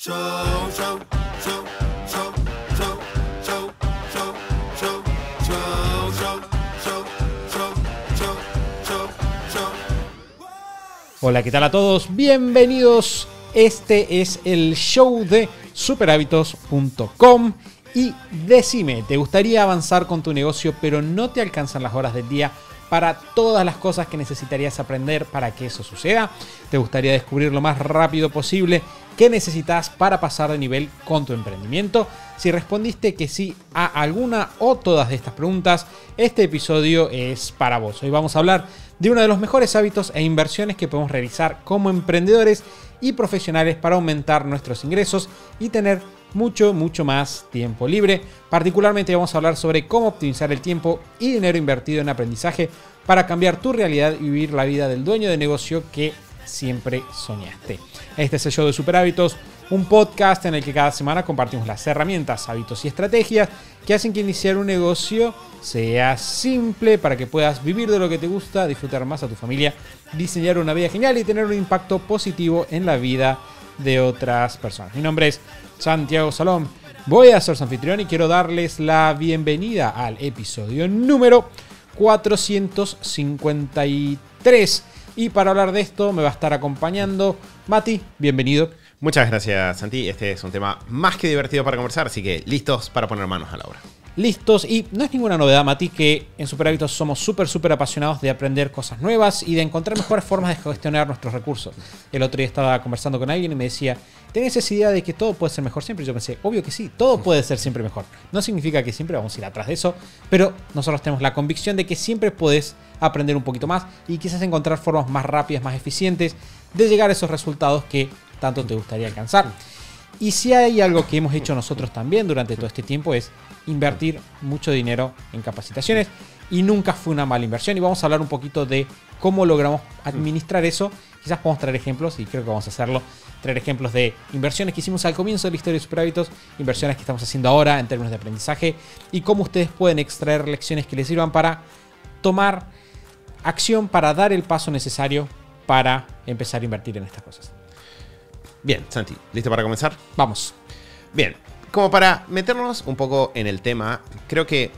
Show, show, show, show, show, show, show, show, show, show, show, show. Hola, ¿qué tal a todos? Bienvenidos. Este es el show de superhábitos.com. Y decime, ¿te gustaría avanzar con tu negocio pero no te alcanzan las horas del día para todas las cosas que necesitarías aprender para que eso suceda? ¿Te gustaría descubrir lo más rápido posible qué necesitas para pasar de nivel con tu emprendimiento? Si respondiste que sí a alguna o todas de estas preguntas, este episodio es para vos. Hoy vamos a hablar de uno de los mejores hábitos e inversiones que podemos realizar como emprendedores y profesionales para aumentar nuestros ingresos y tener mucho, mucho más tiempo libre. Particularmente vamos a hablar sobre cómo optimizar el tiempo y dinero invertido en aprendizaje para cambiar tu realidad y vivir la vida del dueño de negocio que siempre soñaste. Este es el show de Super Hábitos, un podcast en el que cada semana compartimos las herramientas, hábitos y estrategias que hacen que iniciar un negocio sea simple para que puedas vivir de lo que te gusta, disfrutar más a tu familia, diseñar una vida genial y tener un impacto positivo en la vida de otras personas. Mi nombre es Santiago Salom. Voy a ser su anfitrión y quiero darles la bienvenida al episodio número 453. Y para hablar de esto me va a estar acompañando Mati, bienvenido. Muchas gracias, Santi. Este es un tema más que divertido para conversar, así que listos para poner manos a la obra. Listos y no es ninguna novedad, Mati, que en Super Hábitos somos súper, súper apasionados de aprender cosas nuevas y de encontrar mejores formas de gestionar nuestros recursos. El otro día estaba conversando con alguien y me decía, ¿tenés esa idea de que todo puede ser mejor siempre? Y yo pensé, obvio que sí, todo puede ser siempre mejor. No significa que siempre vamos a ir atrás de eso, pero nosotros tenemos la convicción de que siempre puedes aprender un poquito más y quizás encontrar formas más rápidas, más eficientes de llegar a esos resultados que tanto te gustaría alcanzar. Y si hay algo que hemos hecho nosotros también durante todo este tiempo es invertir mucho dinero en capacitaciones y nunca fue una mala inversión y vamos a hablar un poquito de cómo logramos administrar eso. Quizás podemos traer ejemplos y creo que vamos a hacerlo. Traer ejemplos de inversiones que hicimos al comienzo de la historia de Super Hábitos, inversiones que estamos haciendo ahora en términos de aprendizaje y cómo ustedes pueden extraer lecciones que les sirvan para tomar acción, para dar el paso necesario para empezar a invertir en estas cosas. Bien, Santi, ¿listo para comenzar? Vamos. Bien, como para meternos un poco en el tema, creo que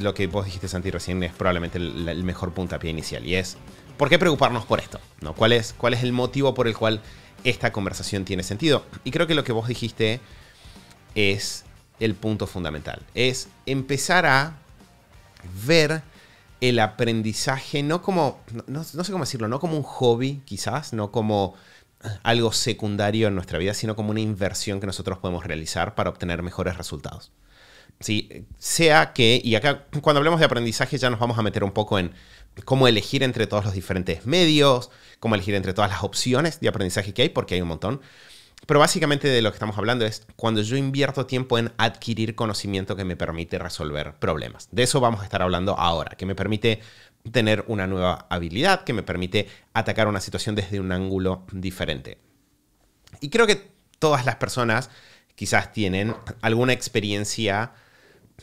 lo que vos dijiste, Santi, recién es probablemente el, el mejor puntapié inicial y es, ¿por qué preocuparnos por esto? ¿No? ¿Cuál, es, ¿Cuál es el motivo por el cual esta conversación tiene sentido? Y creo que lo que vos dijiste es el punto fundamental. Es empezar a ver el aprendizaje no como, no, no sé cómo decirlo, no como un hobby quizás, no como algo secundario en nuestra vida, sino como una inversión que nosotros podemos realizar para obtener mejores resultados. Sí, sea que, y acá cuando hablemos de aprendizaje ya nos vamos a meter un poco en cómo elegir entre todos los diferentes medios, cómo elegir entre todas las opciones de aprendizaje que hay, porque hay un montón. Pero básicamente de lo que estamos hablando es cuando yo invierto tiempo en adquirir conocimiento que me permite resolver problemas. De eso vamos a estar hablando ahora, que me permite tener una nueva habilidad, que me permite atacar una situación desde un ángulo diferente. Y creo que todas las personas quizás tienen alguna experiencia,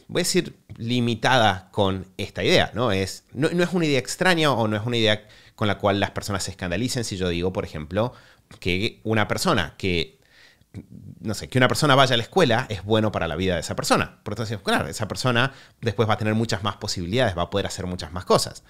voy a decir, limitada con esta idea, ¿no? Es, no, no es una idea extraña o no es una idea con la cual las personas se escandalicen si yo digo, por ejemplo, que una persona que, no sé, que una persona vaya a la escuela es bueno para la vida de esa persona. Por entonces, claro, esa persona después va a tener muchas más posibilidades, va a poder hacer muchas más cosas.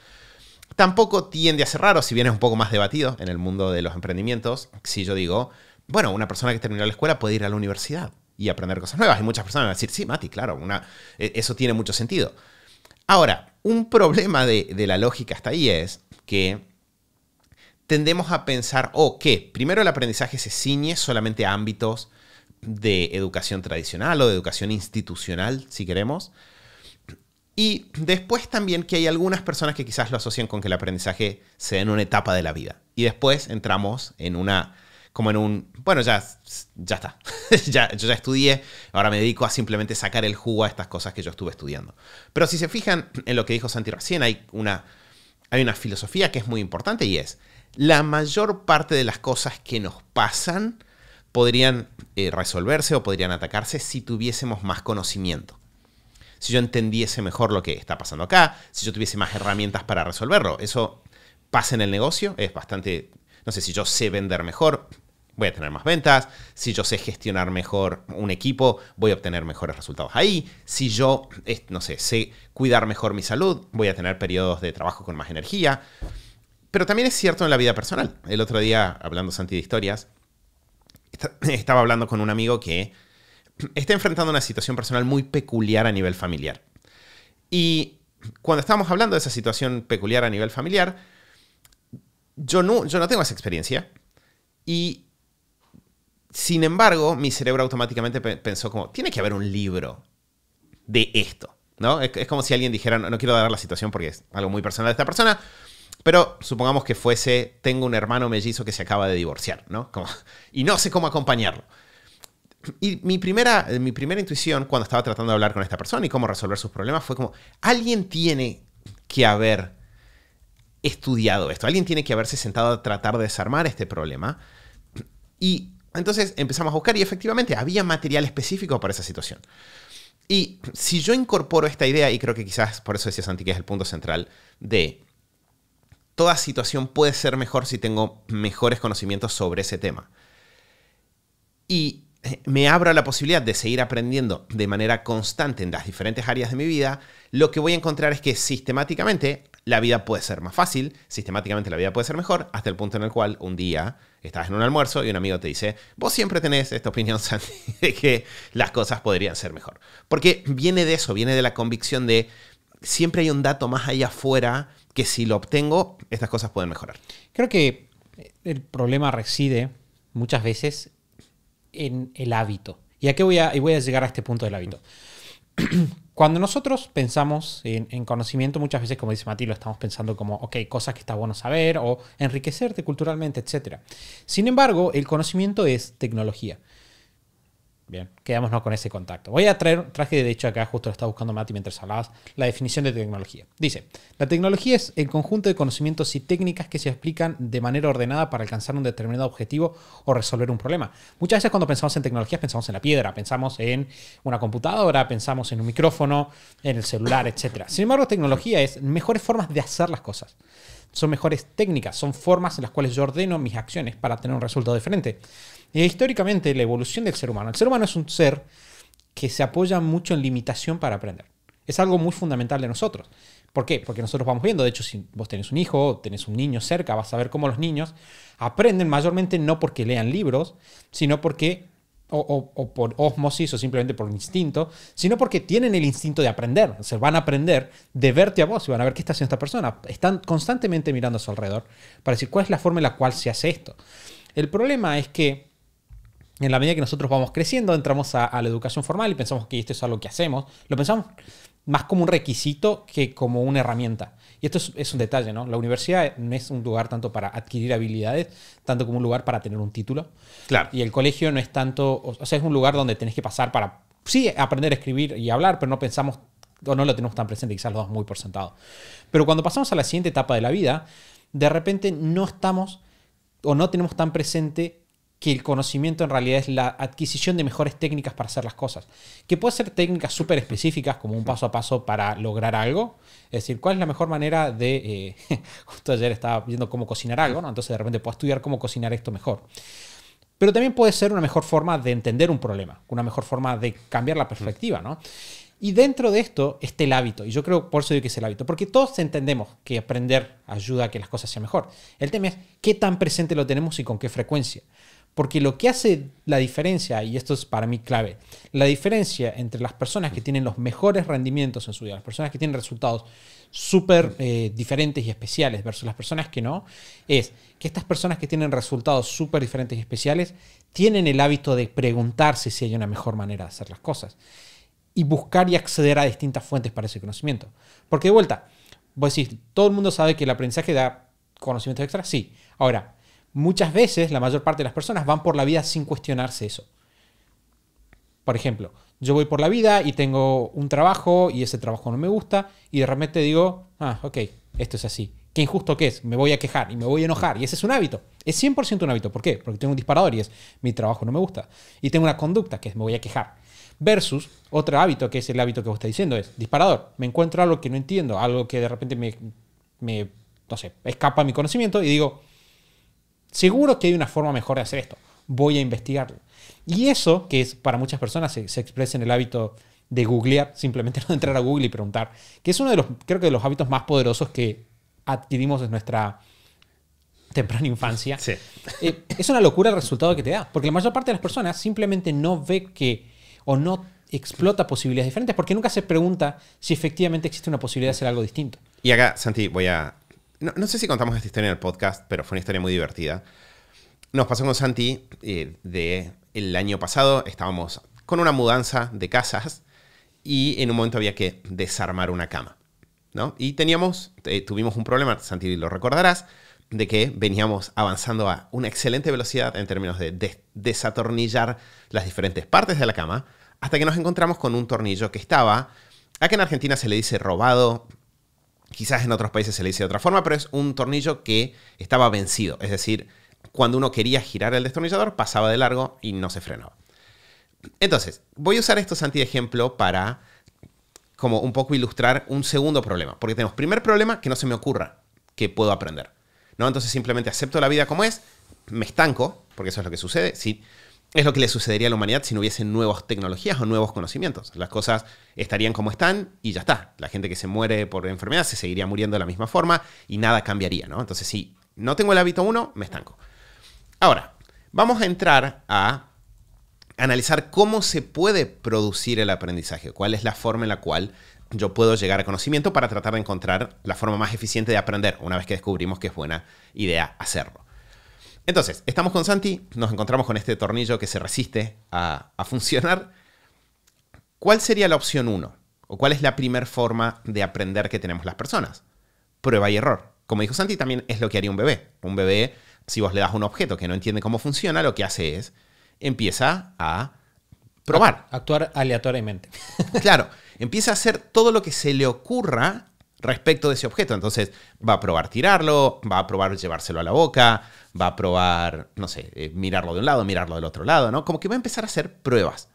Tampoco tiende a ser raro, si bien es un poco más debatido en el mundo de los emprendimientos, si yo digo, bueno, una persona que terminó la escuela puede ir a la universidad y aprender cosas nuevas. Y muchas personas van a decir, sí, Mati, claro, una, e, eso tiene mucho sentido. Ahora, un problema de, de la lógica hasta ahí es que tendemos a pensar, o que primero el aprendizaje se ciñe solamente a ámbitos de educación tradicional o de educación institucional, si queremos. Y después también que hay algunas personas que quizás lo asocian con que el aprendizaje se da en una etapa de la vida. Y después entramos en una, como en un, bueno, ya, ya está. yo ya estudié, ahora me dedico a simplemente sacar el jugo a estas cosas que yo estuve estudiando. Pero si se fijan en lo que dijo Santi recién, hay una, hay una filosofía que es muy importante y es, la mayor parte de las cosas que nos pasan podrían eh, resolverse o podrían atacarse si tuviésemos más conocimiento. Si yo entendiese mejor lo que está pasando acá, si yo tuviese más herramientas para resolverlo. Eso pasa en el negocio, es bastante, no sé si yo sé vender mejor, voy a tener más ventas. Si yo sé gestionar mejor un equipo, voy a obtener mejores resultados ahí. Si yo, no sé, sé cuidar mejor mi salud, voy a tener periodos de trabajo con más energía. Pero también es cierto en la vida personal. El otro día, hablando Santi de historias, esta- estaba hablando con un amigo que está enfrentando una situación personal muy peculiar a nivel familiar. Y cuando estábamos hablando de esa situación peculiar a nivel familiar, yo no, yo no tengo esa experiencia. Y sin embargo, mi cerebro automáticamente pe- pensó como, tiene que haber un libro de esto. ¿no? Es, como si alguien dijera, no, quiero dar la situación porque es algo muy personal de esta persona, pero supongamos que fuese, tengo un hermano mellizo que se acaba de divorciar, ¿no? Y no sé cómo acompañarlo. Y mi primera, mi primera intuición cuando estaba tratando de hablar con esta persona y cómo resolver sus problemas fue como, alguien tiene que haber estudiado esto, alguien tiene que haberse sentado a tratar de desarmar este problema. Y entonces empezamos a buscar y efectivamente había material específico para esa situación. Y si yo incorporo esta idea, y creo que quizás por eso decía Santi que es el punto central, de toda situación puede ser mejor si tengo mejores conocimientos sobre ese tema. Y eh, me abro a la posibilidad de seguir aprendiendo de manera constante en las diferentes áreas de mi vida, lo que voy a encontrar es que sistemáticamente la vida puede ser más fácil, sistemáticamente la vida puede ser mejor, hasta el punto en el cual un día estás en un almuerzo y un amigo te dice, vos siempre tenés esta opinión, Santi, de que las cosas podrían ser mejor. Porque viene de eso, viene de la convicción de siempre hay un dato más allá afuera que si lo obtengo, estas cosas pueden mejorar. Creo que el problema reside muchas veces en el hábito. ¿Y a qué voy a, y voy a llegar a este punto del hábito? Cuando nosotros pensamos en, en conocimiento, muchas veces, como dice Mati, lo estamos pensando como, ok, cosas que está bueno saber o enriquecerte culturalmente, etc. Sin embargo, el conocimiento es tecnología. Bien, quedémonos con ese contacto. Voy a traer, traje de hecho acá, justo lo estaba buscando Mati mientras hablabas, la definición de tecnología. Dice, la tecnología es el conjunto de conocimientos y técnicas que se aplican de manera ordenada para alcanzar un determinado objetivo o resolver un problema. Muchas veces cuando pensamos en tecnologías pensamos en la piedra, pensamos en una computadora, pensamos en un micrófono, en el celular, etc. Sin embargo, tecnología es mejores formas de hacer las cosas. Son mejores técnicas, son formas en las cuales yo ordeno mis acciones para tener un resultado diferente. Históricamente la evolución del ser humano. El ser humano es un ser que se apoya mucho en limitación para aprender. Es algo muy fundamental de nosotros. ¿Por qué? Porque nosotros vamos viendo, de hecho, si vos tenés un hijo o tenés un niño cerca, vas a ver cómo los niños aprenden mayormente no porque lean libros, sino porque, o, o- o por osmosis o simplemente por instinto, sino porque tienen el instinto de aprender. O sea, van a aprender de verte a vos y van a ver qué está haciendo esta persona. Están constantemente mirando a su alrededor para decir cuál es la forma en la cual se hace esto. El problema es que en la medida que nosotros vamos creciendo, entramos a, a la educación formal y pensamos que esto es algo que hacemos. Lo pensamos más como un requisito que como una herramienta. Y esto es, es un detalle, ¿no? La universidad no es un lugar tanto para adquirir habilidades, tanto como un lugar para tener un título. Claro. Y el colegio no es tanto, o o sea, es un lugar donde tenés que pasar para, sí, aprender a escribir y hablar, pero no pensamos, o no lo tenemos tan presente, quizás lo damos muy por sentado. Pero cuando pasamos a la siguiente etapa de la vida, de repente no estamos o no tenemos tan presente que el conocimiento en realidad es la adquisición de mejores técnicas para hacer las cosas. Que puede ser técnicas súper específicas, como un paso a paso para lograr algo. Es decir, ¿cuál es la mejor manera de... eh, justo ayer estaba viendo cómo cocinar algo, ¿no? Entonces de repente puedo estudiar cómo cocinar esto mejor. Pero también puede ser una mejor forma de entender un problema, una mejor forma de cambiar la perspectiva, ¿no? Y dentro de esto está el hábito, y yo creo por eso digo que es el hábito, porque todos entendemos que aprender ayuda a que las cosas sean mejor. El tema es qué tan presente lo tenemos y con qué frecuencia. Porque lo que hace la diferencia, y esto es para mí clave, la diferencia entre las personas que tienen los mejores rendimientos en su vida, las personas que tienen resultados súper eh, diferentes y especiales versus las personas que no, es que estas personas que tienen resultados súper diferentes y especiales tienen el hábito de preguntarse si hay una mejor manera de hacer las cosas y buscar y acceder a distintas fuentes para ese conocimiento. Porque de vuelta, vos decís, todo el mundo sabe que el aprendizaje da conocimientos extras, sí. Ahora, muchas veces la mayor parte de las personas van por la vida sin cuestionarse eso. Por ejemplo, yo voy por la vida y tengo un trabajo y ese trabajo no me gusta y de repente digo, ah, ok, esto es así. Qué injusto que es, me voy a quejar y me voy a enojar. Y ese es un hábito. Es 100% un hábito. ¿Por qué? Porque tengo un disparador y es mi trabajo no me gusta. Y tengo una conducta que es me voy a quejar. Versus otro hábito que es el hábito que vos estás diciendo es disparador. Me encuentro algo que no entiendo, algo que de repente me, no sé, escapa a mi conocimiento y digo, seguro que hay una forma mejor de hacer esto. voy a investigarlo. Y eso, que es para muchas personas se, se expresa en el hábito de googlear, simplemente no entrar a Google y preguntar, que es uno de los, creo que de los hábitos más poderosos que adquirimos en nuestra temprana infancia. Sí. Eh, es una locura el resultado que te da, porque la mayor parte de las personas simplemente no ve que o no explota posibilidades diferentes, porque nunca se pregunta si efectivamente existe una posibilidad de hacer algo distinto. Y acá, Santi, voy a... No, sé si contamos esta historia en el podcast, pero fue una historia muy divertida. Nos pasó con Santi eh, de el año pasado, estábamos con una mudanza de casas y en un momento había que desarmar una cama. ¿no? Y teníamos, eh, tuvimos un problema, Santi lo recordarás, de que veníamos avanzando a una excelente velocidad en términos de des- desatornillar las diferentes partes de la cama, hasta que nos encontramos con un tornillo que estaba, acá en Argentina se le dice robado, quizás en otros países se le dice de otra forma, pero es un tornillo que estaba vencido, es decir, cuando uno quería girar el destornillador pasaba de largo y no se frenaba. Entonces, voy a usar esto, Santi, de ejemplo para como un poco ilustrar un segundo problema. Porque tenemos primer problema que no se me ocurra que puedo aprender. ¿no? Entonces simplemente acepto la vida como es, me estanco, porque eso es lo que sucede. Sí, es lo que le sucedería a la humanidad si no hubiesen nuevas tecnologías o nuevos conocimientos. Las cosas estarían como están y ya está. La gente que se muere por enfermedad se seguiría muriendo de la misma forma y nada cambiaría. ¿no? Entonces, si no tengo el hábito 1, me estanco. Ahora, vamos a entrar a analizar cómo se puede producir el aprendizaje, cuál es la forma en la cual yo puedo llegar a conocimiento para tratar de encontrar la forma más eficiente de aprender, una vez que descubrimos que es buena idea hacerlo. Entonces, estamos con Santi, nos encontramos con este tornillo que se resiste a, a funcionar. ¿Cuál sería la opción 1? ¿O cuál es la primera forma de aprender que tenemos las personas? Prueba y error. Como dijo Santi, también es lo que haría un bebé. Un bebé, si vos le das un objeto que no entiende cómo funciona, lo que hace es empieza a probar. Actuar aleatoriamente. Claro, empieza a hacer todo lo que se le ocurra respecto de ese objeto. Entonces va a probar tirarlo, va a probar llevárselo a la boca, va a probar, no sé, eh, mirarlo de un lado, mirarlo del otro lado, ¿no? Como que va a empezar a hacer pruebas.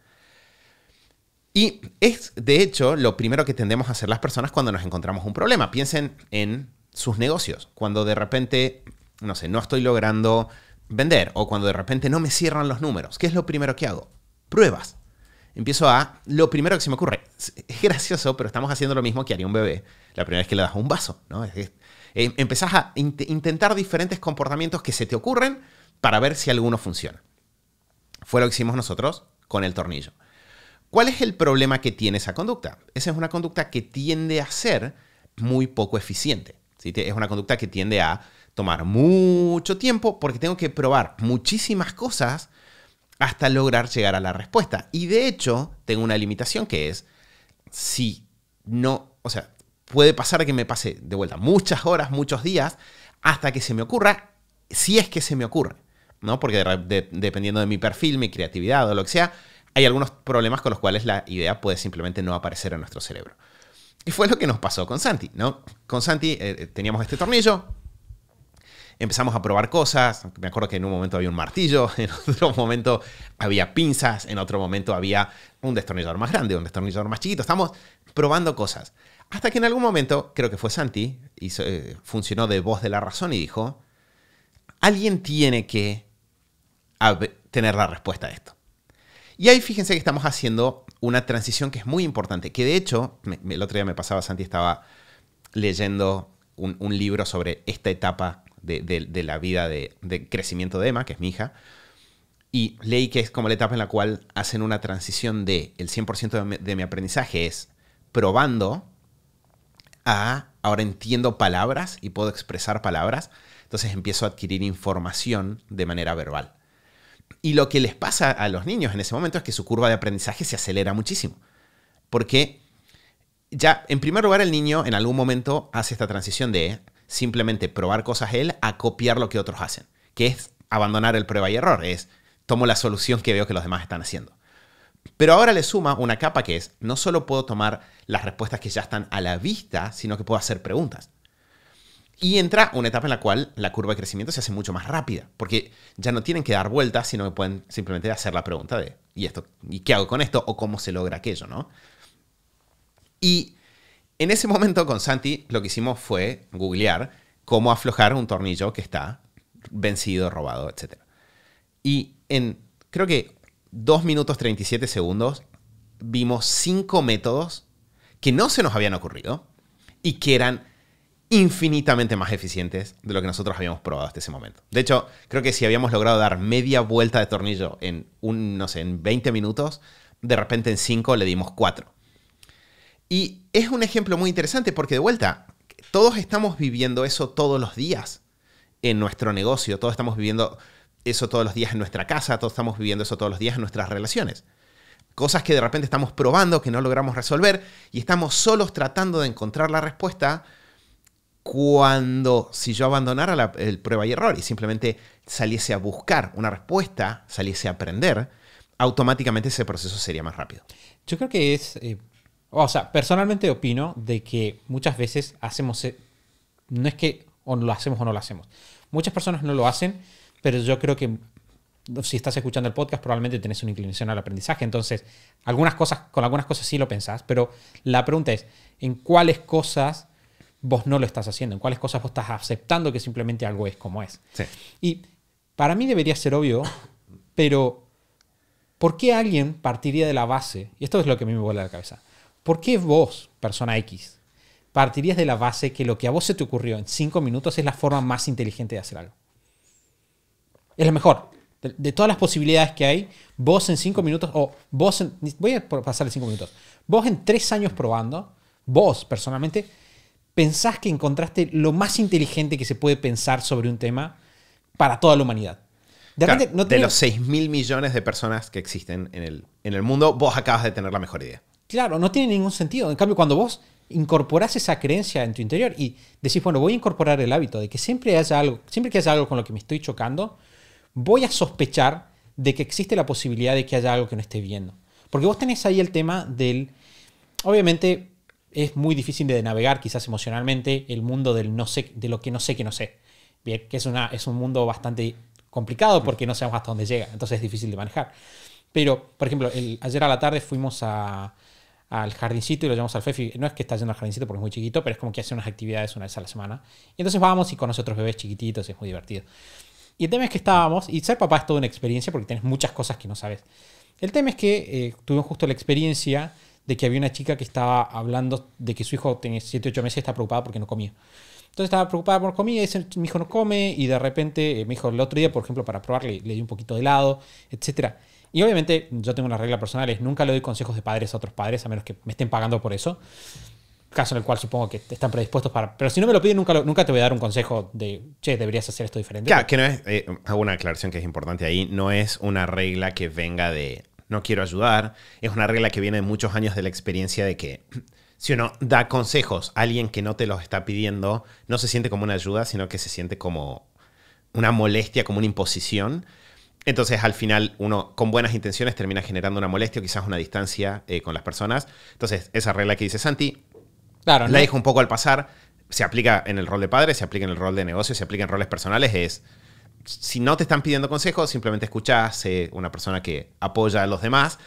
Y es, de hecho, lo primero que tendemos a hacer las personas cuando nos encontramos un problema. Piensen en sus negocios. Cuando de repente, no sé, no estoy logrando vender o cuando de repente no me cierran los números. ¿Qué es lo primero que hago? Pruebas. Empiezo a... Lo primero que se me ocurre. Es gracioso, pero estamos haciendo lo mismo que haría un bebé la primera vez que le das un vaso. ¿no? Es- eh, empezás a int- intentar diferentes comportamientos que se te ocurren para ver si alguno funciona. Fue lo que hicimos nosotros con el tornillo. ¿Cuál es el problema que tiene esa conducta? Esa es una conducta que tiende a ser muy poco eficiente. Es una conducta que tiende a tomar mucho tiempo porque tengo que probar muchísimas cosas hasta lograr llegar a la respuesta. Y de hecho, tengo una limitación que es, si no, o sea, puede pasar que me pase de vuelta muchas horas, muchos días, hasta que se me ocurra, si es que se me ocurre, ¿no? Porque dependiendo de mi perfil, mi creatividad o lo que sea, hay algunos problemas con los cuales la idea puede simplemente no aparecer en nuestro cerebro. Y fue lo que nos pasó con Santi, ¿no? Con Santi eh, teníamos este tornillo, empezamos a probar cosas. Me acuerdo que en un momento había un martillo, en otro momento había pinzas, en otro momento había un destornillador más grande, un destornillador más chiquito. Estamos probando cosas. Hasta que en algún momento, creo que fue Santi, hizo, eh, funcionó de voz de la razón y dijo, alguien tiene que tener la respuesta a esto. Y ahí fíjense que estamos haciendo una transición que es muy importante, que de hecho, el otro día me pasaba, Santi estaba leyendo un, libro sobre esta etapa de, de- de la vida de, de crecimiento de Emma, que es mi hija, y leí que es como la etapa en la cual hacen una transición de el 100% de mi, de mi aprendizaje es probando a ahora entiendo palabras y puedo expresar palabras, entonces empiezo a adquirir información de manera verbal. Y lo que les pasa a los niños en ese momento es que su curva de aprendizaje se acelera muchísimo. Porque ya, en primer lugar, el niño en algún momento hace esta transición de simplemente probar cosas él a copiar lo que otros hacen, que es abandonar el prueba y error, es tomo la solución que veo que los demás están haciendo. Pero ahora le suma una capa que es, no solo puedo tomar las respuestas que ya están a la vista, sino que puedo hacer preguntas. Y entra una etapa en la cual la curva de crecimiento se hace mucho más rápida, porque ya no tienen que dar vueltas, sino que pueden simplemente hacer la pregunta de, ¿y esto? ¿Y qué hago con esto? ¿O cómo se logra aquello? ¿no? Y en ese momento con Santi lo que hicimos fue googlear cómo aflojar un tornillo que está vencido, robado, etc. Y en, creo que 2 minutos 37 segundos, vimos cinco métodos que no se nos habían ocurrido y que eran infinitamente más eficientes de lo que nosotros habíamos probado hasta ese momento. De hecho, creo que si habíamos logrado dar media vuelta de tornillo en un, no sé, en 20 minutos, de repente en 5 le dimos 4. Y es un ejemplo muy interesante porque de vuelta, todos estamos viviendo eso todos los días en nuestro negocio, todos estamos viviendo eso todos los días en nuestra casa, todos estamos viviendo eso todos los días en nuestras relaciones. Cosas que de repente estamos probando, que no logramos resolver y estamos solos tratando de encontrar la respuesta cuando si yo abandonara la, el prueba y error y simplemente saliese a buscar una respuesta, saliese a aprender, automáticamente ese proceso sería más rápido. Yo creo que es. eh, o sea, personalmente opino de que muchas veces hacemos. eh, No es que o lo hacemos o no lo hacemos. Muchas personas no lo hacen, pero yo creo que si estás escuchando el podcast, probablemente tenés una inclinación al aprendizaje. Entonces, algunas cosas, con algunas cosas sí lo pensás, pero la pregunta es: ¿en cuáles cosas vos no lo estás haciendo? ¿En cuáles cosas vos estás aceptando que simplemente algo es como es? Sí. Y para mí debería ser obvio, pero ¿por qué alguien partiría de la base? Y esto es lo que a mí me vuela la cabeza. ¿Por qué vos, persona X, partirías de la base que lo que a vos se te ocurrió en cinco minutos es la forma más inteligente de hacer algo? Es lo mejor. De, de todas las posibilidades que hay, vos en cinco minutos, o vos en, voy a pasarle cinco minutos, vos en tres años probando, vos personalmente, pensás que encontraste lo más inteligente que se puede pensar sobre un tema para toda la humanidad. De Claro, repente, no de los 6 mil millones de personas que existen en el, en el mundo, vos acabas de tener la mejor idea. Claro, no tiene ningún sentido. En cambio, cuando vos incorporás esa creencia en tu interior y decís, bueno, voy a incorporar el hábito de que siempre haya algo, siempre que haya algo con lo que me estoy chocando, voy a sospechar de que existe la posibilidad de que haya algo que no esté viendo. Porque vos tenés ahí el tema del. Obviamente es muy difícil de navegar, quizás emocionalmente, el mundo del no sé, de lo que no sé que no sé. Bien, que es, una, es un mundo bastante complicado porque no sabemos hasta dónde llega. Entonces es difícil de manejar. Pero, por ejemplo, ayer a la tarde fuimos a- al jardincito y lo llamamos al Fefi. No es que está yendo al jardincito porque es muy chiquito, pero es como que hace unas actividades una vez a la semana. Y entonces vamos y conoce otros bebés chiquititos, es muy divertido. Y el tema es que estábamos, y ser papá es toda una experiencia porque tienes muchas cosas que no sabes. El tema es que eh, tuvimos justo la experiencia de que había una chica que estaba hablando de que su hijo tenía 7, 8 meses y está preocupada porque no comía. Entonces estaba preocupada por comida y dice, mi hijo no come y de repente eh, mi hijo el otro día, por ejemplo, para probar le, le di un poquito de helado, etc. Y obviamente yo tengo una regla personal, es nunca le doy consejos de padres a otros padres a menos que me estén pagando por eso. Caso en el cual supongo que están predispuestos para... Pero si no me lo piden, nunca, nunca te voy a dar un consejo de, che, deberías hacer esto diferente. Claro, que no es, eh, hago una aclaración que es importante ahí, no es una regla que venga de no quiero ayudar, es una regla que viene de muchos años de la experiencia de que si uno da consejos a alguien que no te los está pidiendo, no se siente como una ayuda, sino que se siente como una molestia, como una imposición. Entonces, al final, uno con buenas intenciones termina generando una molestia o quizás una distancia eh, con las personas. Entonces, esa regla que dice Santi, Claro, la no- dejo un poco al pasar. Se aplica en el rol de padre, se aplica en el rol de negocio, se aplica en roles personales. Es si no te están pidiendo consejos, simplemente escuchás, sé una persona que apoya a los demás.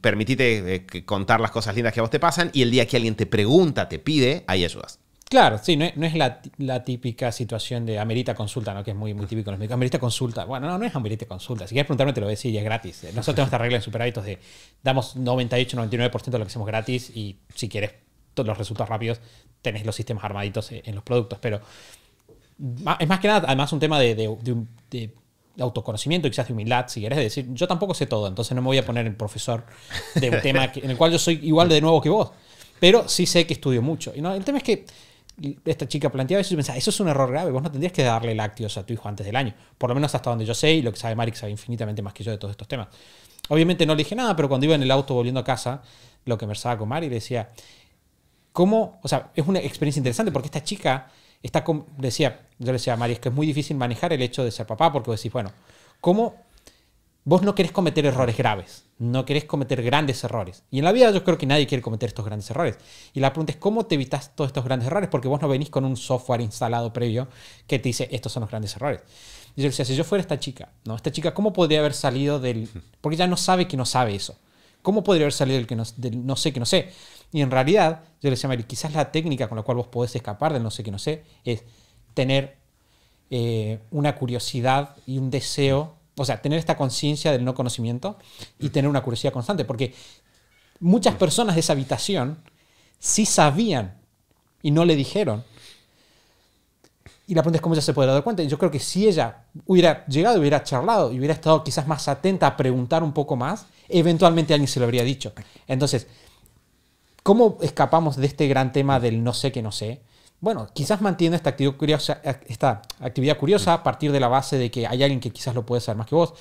Permitite eh, contar las cosas lindas que a vos te pasan y el día que alguien te pregunta, te pide, ahí ayudas. Claro, sí, no es, no es la, la típica situación de amerita consulta, ¿no? Que es muy, típico en los médicos. Amerita consulta. Bueno, no, no es amerita consulta. Si quieres preguntarme, te lo voy a decir y es gratis. Nosotros tenemos esta regla en Superhábitos de damos 98, 99% de lo que hacemos gratis y si quieres todos los resultados rápidos, tenés los sistemas armaditos eh, en los productos. Pero es más que nada, además, un tema de, autoconocimiento y quizás de humildad, si querés, de decir, yo tampoco sé todo, entonces no me voy a poner el profesor de un tema en el cual yo soy igual de nuevo que vos. Pero sí sé que estudio mucho. Y el tema es que esta chica planteaba eso yo pensaba, eso es un error grave, vos no tendrías que darle lácteos a tu hijo antes del año. Por lo menos hasta donde yo sé y lo que sabe Mari, que sabe infinitamente más que yo de todos estos temas. Obviamente no le dije nada, pero cuando iba en el auto volviendo a casa, lo que conversaba con Mari, le decía, ¿cómo? O sea, es una experiencia interesante porque esta chica está decía, yo le decía a Mari, es que es muy difícil manejar el hecho de ser papá porque decís, bueno, ¿cómo vos no querés cometer errores graves? No querés cometer grandes errores. Y en la vida yo creo que nadie quiere cometer estos grandes errores. Y la pregunta es, ¿cómo te evitas todos estos grandes errores? Porque vos no venís con un software instalado previo que te dice, estos son los grandes errores. Y yo decía, si yo fuera esta chica, ¿no? Esta chica, ¿cómo podría haber salido del...? Porque ella no sabe que no sabe eso. ¿Cómo podría haber salido del, que no sé que no sé? Y en realidad, yo le decía a Mary, quizás la técnica con la cual vos podés escapar del no sé que no sé es tener eh, una curiosidad y un deseo o sea, tener esta conciencia del no conocimiento y tener una curiosidad constante, porque muchas personas de esa habitación sí sabían y no le dijeron. Y la pregunta es cómo ella se puede dar cuenta. Y yo creo que si ella hubiera llegado, hubiera charlado y hubiera estado quizás más atenta a preguntar un poco más, eventualmente alguien se lo habría dicho. Entonces, ¿cómo escapamos de este gran tema del no sé que no sé? Bueno, quizás mantiene esta actividad curiosa, a partir de la base de que hay alguien que quizás lo puede saber más que vos.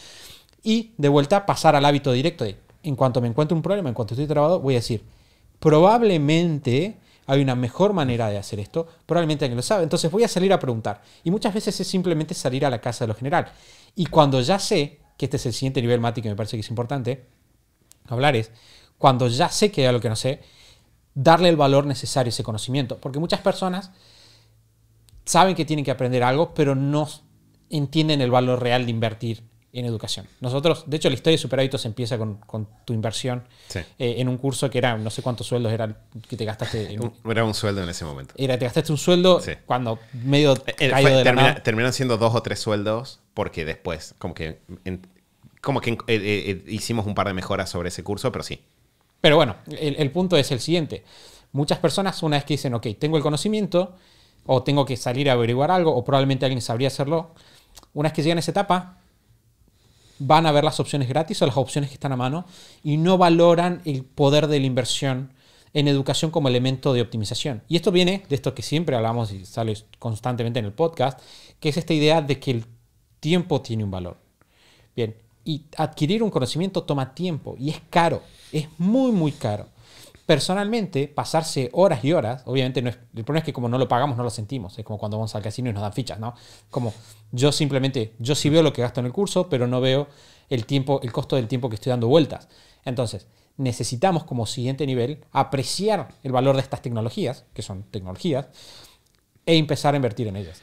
Y de vuelta pasar al hábito directo de, en cuanto me encuentro un problema, en cuanto estoy trabado, voy a decir, probablemente hay una mejor manera de hacer esto, probablemente alguien lo sabe, entonces voy a salir a preguntar. Y muchas veces es simplemente salir a la casa de lo general. Y cuando ya sé, que este es el siguiente nivel Mati que me parece que es importante hablar, es cuando ya sé que hay algo que no sé, darle el valor necesario a ese conocimiento. Porque muchas personas saben que tienen que aprender algo, pero no entienden el valor real de invertir en educación. Nosotros, de hecho, la historia de Super Hábitos empieza con, con tu inversión Sí. eh, en un curso que era, no sé cuántos sueldos era que te gastaste. en- Era un sueldo en ese momento. era, te gastaste un sueldo Sí. cuando medio Eh, caído fue- de la termina- nada. terminaron siendo dos o tres sueldos porque después como que en- como que eh, eh, eh, hicimos un par de mejoras sobre ese curso, pero sí. Pero bueno, el, punto es el siguiente. Muchas personas, una vez que dicen, ok, tengo el conocimiento, o tengo que salir a averiguar algo, o probablemente alguien sabría hacerlo, una vez que llegan a esa etapa, van a ver las opciones gratis o las opciones que están a mano y no valoran el poder de la inversión en educación como elemento de optimización. Y esto viene de esto que siempre hablamos y sale constantemente en el podcast, que es esta idea de que el tiempo tiene un valor. Bien, y adquirir un conocimiento toma tiempo y es caro, es muy, muy caro. Personalmente, pasarse horas y horas, obviamente no es, el problema es que como no lo pagamos no lo sentimos, es como cuando vamos al casino y nos dan fichas, ¿no? Como yo simplemente, yo sí veo lo que gasto en el curso, pero no veo el tiempo, el costo del tiempo que estoy dando vueltas. Entonces, necesitamos como siguiente nivel apreciar el valor de estas tecnologías, que son tecnologías, e empezar a invertir en ellas.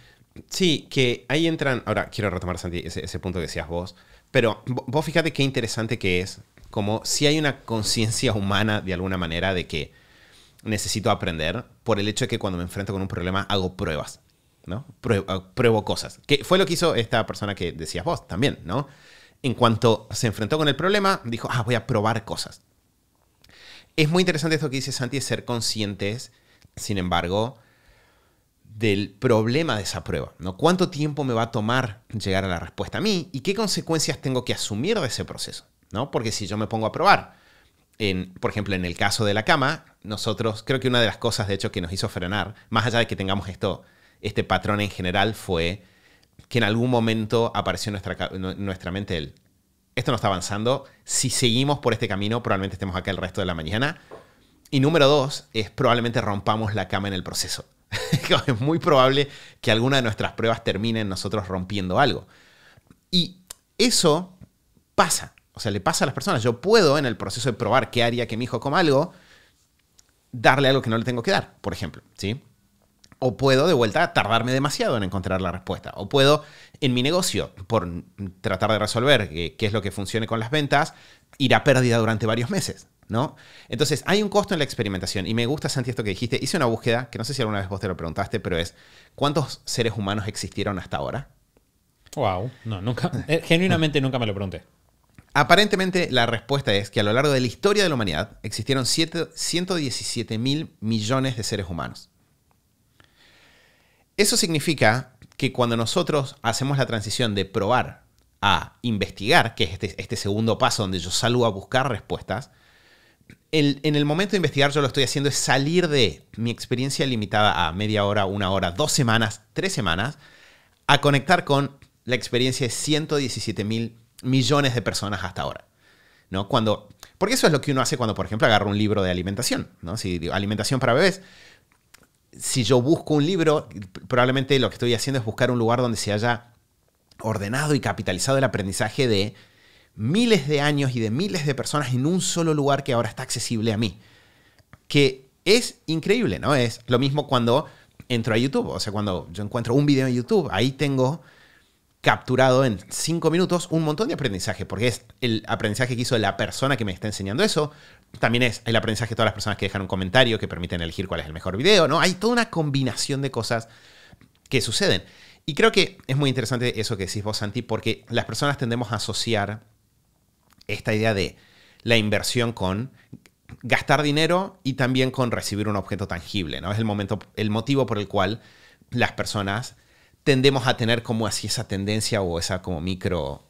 Sí, que ahí entran. Ahora quiero retomar, Santi, ese, ese punto que decías vos. Pero vo- vos fíjate qué interesante que es, como si hay una conciencia humana de alguna manera de que necesito aprender por el hecho de que cuando me enfrento con un problema hago pruebas, ¿no? Pruebo, pruebo cosas. Que fue lo que hizo esta persona que decías vos también, ¿no? En cuanto se enfrentó con el problema, dijo, ah, voy a probar cosas. Es muy interesante esto que dice Santi, es ser conscientes, sin embargo, del problema de esa prueba, ¿no? ¿Cuánto tiempo me va a tomar llegar a la respuesta a mí y qué consecuencias tengo que asumir de ese proceso, ¿no? Porque si yo me pongo a probar, por ejemplo, en el caso de la cama, nosotros, creo que una de las cosas, de hecho, que nos hizo frenar, más allá de que tengamos esto, este patrón en general, fue que en algún momento apareció nuestra, en nuestra mente el, esto no está avanzando, si seguimos por este camino, probablemente estemos acá el resto de la mañana. Y número dos, es probablemente rompamos la cama en el proceso. es muy probable que alguna de nuestras pruebas termine en nosotros rompiendo algo. Y eso pasa. O sea, le pasa a las personas. Yo puedo, en el proceso de probar qué haría que mi hijo coma algo, darle algo que no le tengo que dar, por ejemplo. ¿sí? O puedo, de vuelta, tardarme demasiado en encontrar la respuesta. O puedo, en mi negocio, por tratar de resolver eh, qué es lo que funcione con las ventas, ir a pérdida durante varios meses. ¿No? Entonces, hay un costo en la experimentación. Y me gusta, Santi, esto que dijiste. Hice una búsqueda, que no sé si alguna vez vos te lo preguntaste, pero es, ¿cuántos seres humanos existieron hasta ahora? Wow, no, nunca, eh, genuinamente nunca me lo pregunté. Aparentemente la respuesta es que a lo largo de la historia de la humanidad existieron siete- 117 mil millones de seres humanos. Eso significa que cuando nosotros hacemos la transición de probar a investigar, que es este, este segundo paso donde yo salgo a buscar respuestas, en el momento de investigar yo lo estoy haciendo es salir de mi experiencia limitada a media hora, una hora, dos semanas, tres semanas, a conectar con la experiencia de 117 mil millones de personas hasta ahora. ¿no? Cuando, porque eso es lo que uno hace cuando, por ejemplo, agarra un libro de alimentación. ¿no? Si digo, alimentación para bebés, si yo busco un libro, probablemente lo que estoy haciendo es buscar un lugar donde se haya ordenado y capitalizado el aprendizaje de miles de años y de miles de personas en un solo lugar que ahora está accesible a mí. Que es increíble, ¿no? Es lo mismo cuando entro a YouTube. O sea, cuando yo encuentro un video en YouTube, ahí tengo capturado en cinco minutos un montón de aprendizaje, porque es el aprendizaje que hizo la persona que me está enseñando eso. También es el aprendizaje de todas las personas que dejan un comentario, que permiten elegir cuál es el mejor video, ¿no? Hay toda una combinación de cosas que suceden. Y creo que es muy interesante eso que decís vos, Santi, porque las personas tendemos a asociar esta idea de la inversión con gastar dinero y también con recibir un objeto tangible, ¿no? Es el momento, el motivo por el cual las personas tendemos a tener como así esa tendencia o esa como micro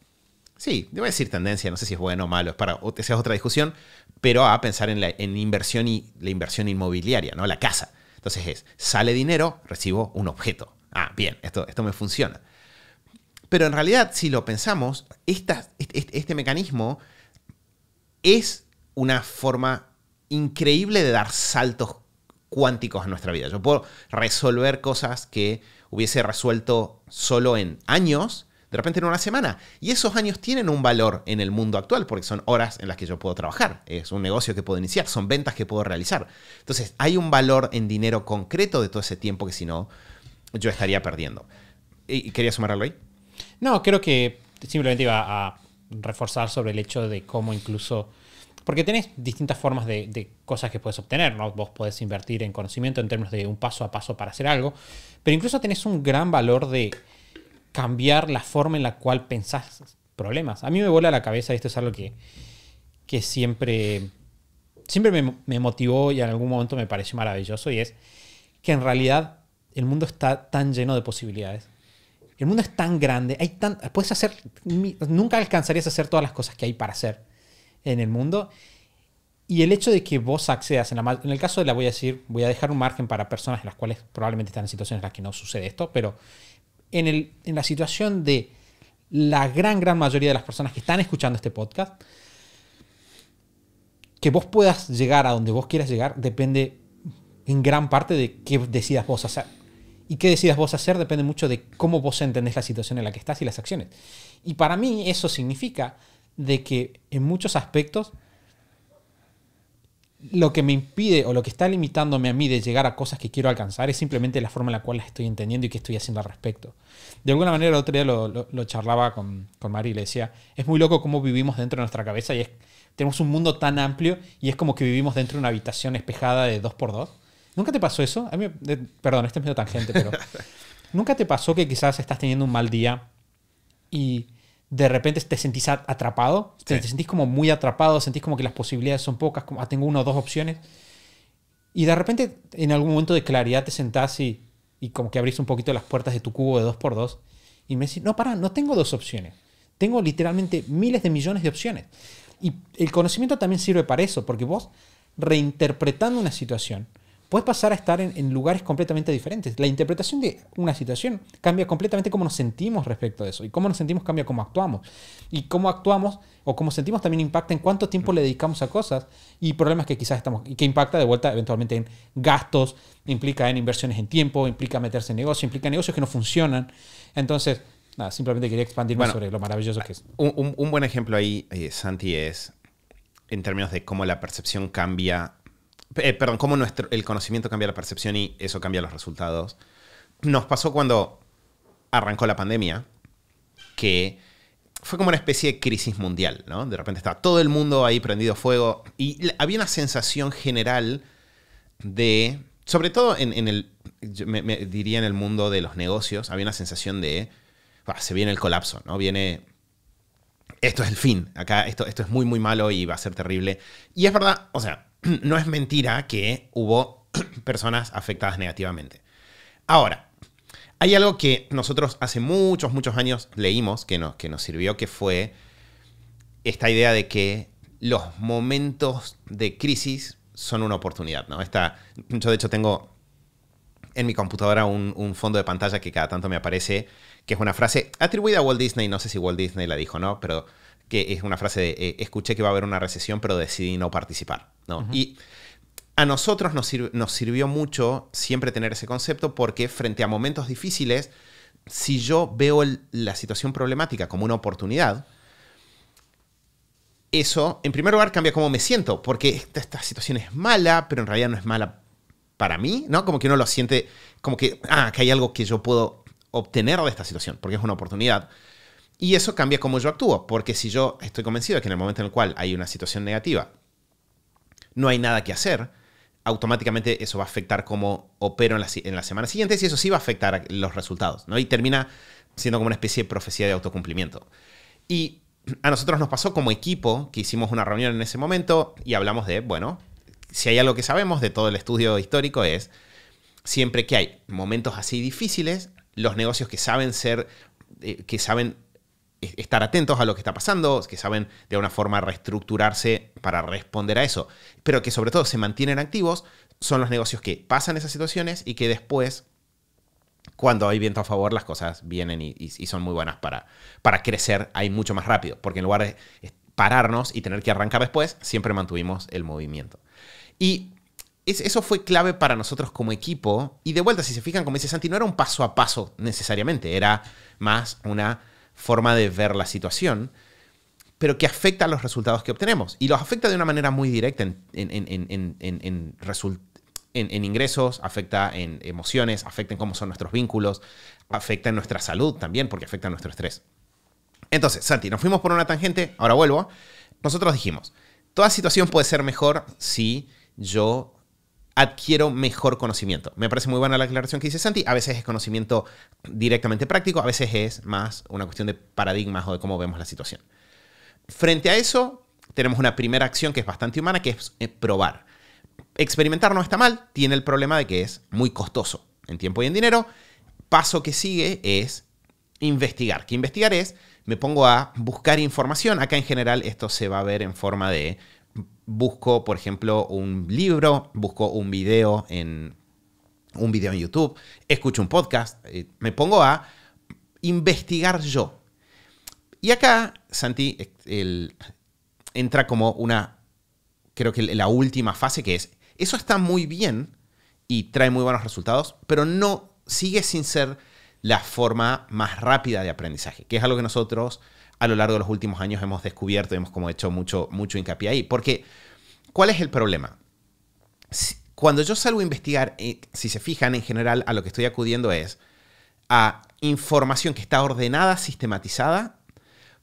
sí, debo decir tendencia, no sé si es bueno o malo, es para, esa es otra discusión, pero a pensar en la en inversión y la inversión inmobiliaria, ¿no? La casa. Entonces es, sale dinero, recibo un objeto. Ah, bien, esto, esto me funciona. Pero en realidad, si lo pensamos, esta, este, este mecanismo es una forma increíble de dar saltos cuánticos a nuestra vida. Yo puedo resolver cosas que hubiese resuelto solo en años, de repente en una semana. Y esos años tienen un valor en el mundo actual porque son horas en las que yo puedo trabajar. Es un negocio que puedo iniciar, son ventas que puedo realizar. Entonces, hay un valor en dinero concreto de todo ese tiempo que si no, yo estaría perdiendo. ¿Y quería sumar algo ahí? No, creo que simplemente iba a reforzar sobre el hecho de cómo incluso porque tenés distintas formas de, cosas que puedes obtener, ¿no? Vos podés invertir en conocimiento en términos de un paso a paso para hacer algo, pero incluso tenés un gran valor de cambiar la forma en la cual pensás problemas. A mí me vuela la cabeza, esto es algo que, que siempre, siempre me, me motivó y en algún momento me pareció maravilloso, y es que en realidad el mundo está tan lleno de posibilidades. El mundo es tan grande, hay tan, puedes hacer, nunca alcanzarías a hacer todas las cosas que hay para hacer en el mundo. Y el hecho de que vos accedas, en, el caso de la voy a decir, voy a dejar un margen para personas en las cuales probablemente están en situaciones en las que no sucede esto, pero en, en la situación de la gran, gran mayoría de las personas que están escuchando este podcast, que vos puedas llegar a donde vos quieras llegar depende en gran parte de qué decidas vos hacer. Y qué decidas vos hacer depende mucho de cómo vos entendés la situación en la que estás y las acciones. Y para mí eso significa de que en muchos aspectos lo que me impide o lo que está limitándome a mí de llegar a cosas que quiero alcanzar es simplemente la forma en la cual las estoy entendiendo y qué estoy haciendo al respecto. De alguna manera, el otro día lo, charlaba con, con Mari y le decía, es muy loco cómo vivimos dentro de nuestra cabeza y es, tenemos un mundo tan amplio y es como que vivimos dentro de una habitación espejada de 2x2. ¿Nunca te pasó eso? A mí, perdón, este es medio tangente, pero ¿nunca te pasó que quizás estás teniendo un mal día y de repente te sentís atrapado, te, sentís como muy atrapado, sentís como que las posibilidades son pocas, como ah, tengo una o dos opciones. Y de repente en algún momento de claridad te sentás y, y como que abrís un poquito las puertas de tu cubo de 2x2 y me decís, no, para, no tengo dos opciones. Tengo literalmente miles de millones de opciones. Y el conocimiento también sirve para eso, porque vos reinterpretando una situación, puedes pasar a estar en, lugares completamente diferentes. La interpretación de una situación cambia completamente cómo nos sentimos respecto a eso. Y cómo nos sentimos cambia cómo actuamos. Y cómo actuamos o cómo sentimos también impacta en cuánto tiempo le dedicamos a cosas y problemas que quizás estamos. y que impacta de vuelta eventualmente en gastos, implica en inversiones en tiempo, implica meterse en negocios, implica negocios que no funcionan. Entonces, nada, simplemente quería expandirme sobre lo maravilloso que es. Un, buen ejemplo ahí, eh, Santi, es en términos de cómo la percepción cambia eh, perdón, cómo nuestro, el conocimiento cambia la percepción y eso cambia los resultados. Nos pasó cuando arrancó la pandemia, que fue como una especie de crisis mundial, ¿no? De repente estaba todo el mundo ahí prendido fuego y había una sensación general de, sobre todo en, el, me, diría en el mundo de los negocios, había una sensación de, se viene el colapso, ¿no? Viene, esto es el fin, acá esto, esto es muy, muy malo y va a ser terrible. Y es verdad, o sea, no es mentira que hubo personas afectadas negativamente. Ahora, hay algo que nosotros hace muchos, muchos años leímos que nos, que nos sirvió, que fue esta idea de que los momentos de crisis son una oportunidad, ¿no? Esta, yo de hecho tengo en mi computadora un, fondo de pantalla que cada tanto me aparece, que es una frase atribuida a Walt Disney, no sé si Walt Disney la dijo, ¿no? Pero que es una frase de, eh, escuché que va a haber una recesión, pero decidí no participar. ¿no? Y a nosotros nos, nos sirvió mucho siempre tener ese concepto porque frente a momentos difíciles, si yo veo la situación problemática como una oportunidad, eso, en primer lugar, cambia cómo me siento, porque esta, esta, situación es mala, pero en realidad no es mala para mí, ¿no? Como que uno lo siente, como que, ah, que hay algo que yo puedo obtener de esta situación, porque es una oportunidad. Y eso cambia cómo yo actúo, porque si yo estoy convencido de que en el momento en el cual hay una situación negativa, no hay nada que hacer, automáticamente eso va a afectar cómo opero en las en las semanas siguientes y eso sí va a afectar los resultados, ¿no? Y termina siendo como una especie de profecía de autocumplimiento. Y a nosotros nos pasó como equipo que hicimos una reunión en ese momento y hablamos de, bueno, si hay algo que sabemos de todo el estudio histórico es, siempre que hay momentos así difíciles, los negocios que saben ser, eh, que saben estar atentos a lo que está pasando, que saben de alguna forma reestructurarse para responder a eso, pero que sobre todo se mantienen activos, son los negocios que pasan esas situaciones y que después, cuando hay viento a favor, las cosas vienen y, son muy buenas para, para crecer ahí mucho más rápido, porque en lugar de pararnos y tener que arrancar después, siempre mantuvimos el movimiento. Y es- eso fue clave para nosotros como equipo. Y de vuelta, si se fijan, como dice Santi, no era un paso a paso necesariamente, era más una forma de ver la situación, pero que afecta a los resultados que obtenemos. Y los afecta de una manera muy directa en, en- en- en- ingresos, afecta en emociones, afecta en cómo son nuestros vínculos, afecta en nuestra salud también, porque afecta a nuestro estrés. Entonces, Santi, nos fuimos por una tangente, ahora vuelvo. Nosotros dijimos, toda situación puede ser mejor si yo adquiero mejor conocimiento. Me parece muy buena la aclaración que dice Santi. A veces es conocimiento directamente práctico, a veces es más una cuestión de paradigmas o de cómo vemos la situación. Frente a eso, tenemos una primera acción que es bastante humana, que es eh, probar. Experimentar no está mal, tiene el problema de que es muy costoso en tiempo y en dinero. Paso que sigue es investigar. Que investigar es, me pongo a buscar información. Acá en general esto se va a ver en forma de, busco, por ejemplo, un libro, busco un video en, un video en YouTube, escucho un podcast, eh, me pongo a investigar yo. Y acá, Santi, el- entra como una, creo que la última fase que es, eso está muy bien y trae muy buenos resultados, pero no sigue sin ser la forma más rápida de aprendizaje, que es algo que nosotros a lo largo de los últimos años hemos descubierto y hemos como hecho mucho, mucho hincapié ahí. Porque, ¿cuál es el problema? Cuando yo salgo a investigar, eh, si se fijan en general, a lo que estoy acudiendo es a información que está ordenada, sistematizada,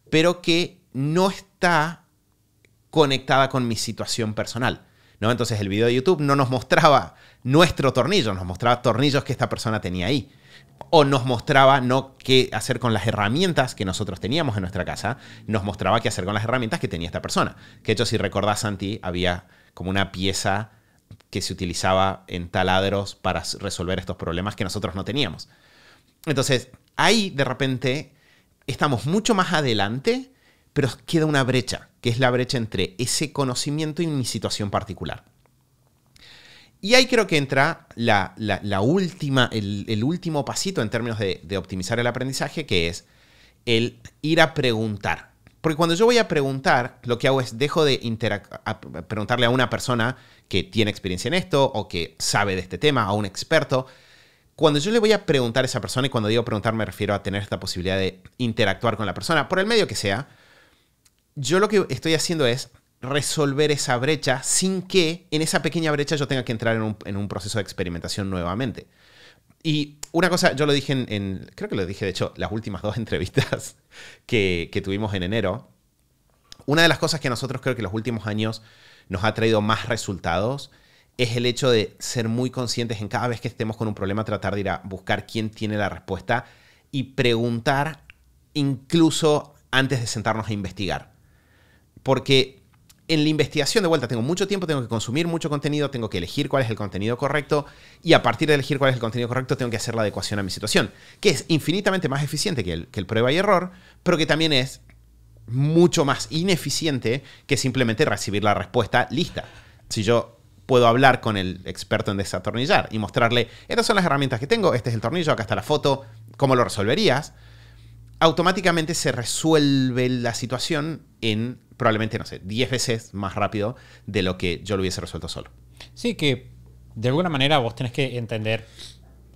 pero que no está conectada con mi situación personal. ¿no? Entonces el video de YouTube no nos mostraba nuestro tornillo, nos mostraba tornillos que esta persona tenía ahí. O nos mostraba no qué hacer con las herramientas que nosotros teníamos en nuestra casa, nos mostraba qué hacer con las herramientas que tenía esta persona. Que de hecho, si recordás, Santi, había como una pieza que se utilizaba en taladros para resolver estos problemas que nosotros no teníamos. Entonces, ahí de repente estamos mucho más adelante, pero queda una brecha, que es la brecha entre ese conocimiento y mi situación particular. Y ahí creo que entra la, la- última, el, el último pasito en términos de, optimizar el aprendizaje, que es el ir a preguntar. Porque cuando yo voy a preguntar, lo que hago es dejo de a- preguntarle a una persona que tiene experiencia en esto o que sabe de este tema, a un experto. Cuando yo le voy a preguntar a esa persona, y cuando digo preguntar me refiero a tener esta posibilidad de interactuar con la persona, por el medio que sea, yo lo que estoy haciendo es resolver esa brecha sin que en esa pequeña brecha yo tenga que entrar en un, proceso de experimentación nuevamente. Y una cosa, yo lo dije en, creo que lo dije de hecho, las últimas dos entrevistas que, que tuvimos en enero. Una de las cosas que a nosotros creo que los últimos años nos ha traído más resultados es el hecho de ser muy conscientes en cada vez que estemos con un problema, tratar de ir a buscar quién tiene la respuesta y preguntar incluso antes de sentarnos a investigar. Porque en la investigación de vuelta tengo mucho tiempo, tengo que consumir mucho contenido, tengo que elegir cuál es el contenido correcto y a partir de elegir cuál es el contenido correcto tengo que hacer la adecuación a mi situación, que es infinitamente más eficiente que el, prueba y error, pero que también es mucho más ineficiente que simplemente recibir la respuesta lista. Si yo puedo hablar con el experto en desatornillar y mostrarle, estas son las herramientas que tengo, este es el tornillo, acá está la foto, ¿cómo lo resolverías? automáticamente se resuelve la situación en probablemente, no sé, 10 veces más rápido de lo que yo lo hubiese resuelto solo. Sí, que de alguna manera vos tenés que entender